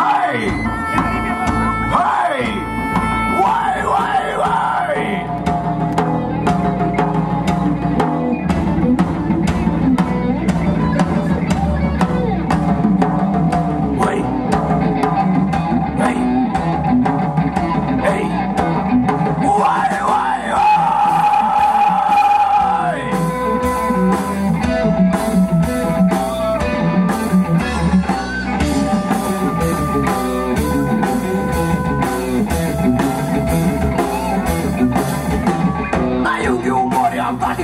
Hey!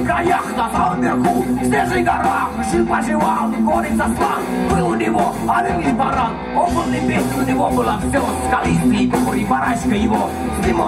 Краях, на самом верху, в снежных горах, жил поживал, горец заслан, был у него оленей баран, он был не беден, у него было все, скалистый и барашка его, с ним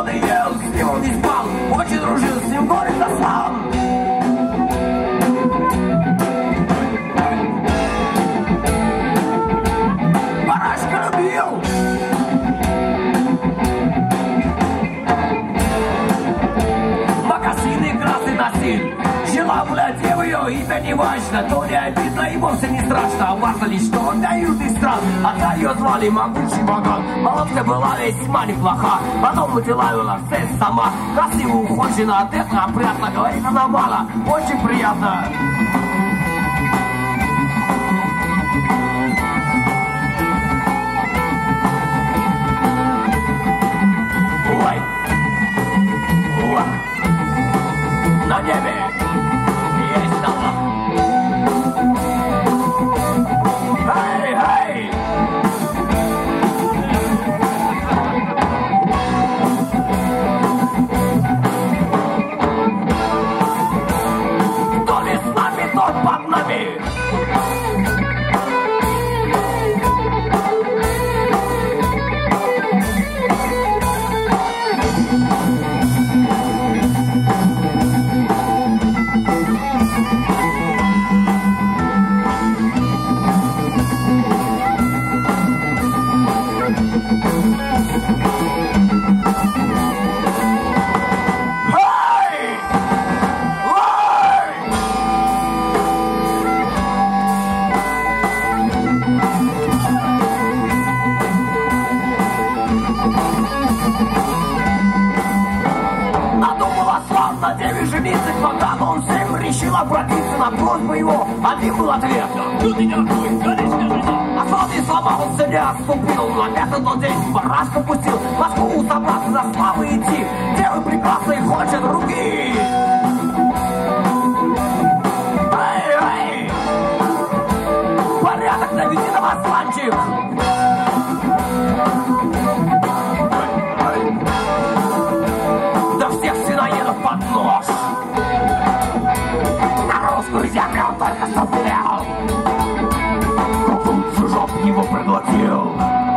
ее имя не важно То не обидно и вовсе не страшно. А важно лишь, что? Он для южных стран Отца ее звали могучий боган Молодка была весьма неплоха. Потом утилавила все сама. Красиво ухожена, одетна, опрятно Говорит она мало, очень приятно. Ой, ой. На небе 你怎了。Надумала славно деве жениться, когда он всем решил обратиться на просьбу его. Один был ответ. Ну ты не ракуй, А славный сломался, не отступил. На место тот день барашка пустил. Москву собраться за славы идти. Девы прекрасные хочет Русскую землю он только ступил! Как лучше жоп его проглотил!